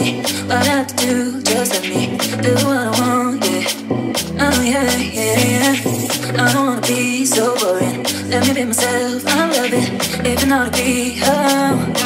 me what I have to do. Just let me do what I want, yeah. Oh, yeah, yeah, yeah. I don't wanna be so boring. Let me be myself, I love it. If you're not a bee, oh.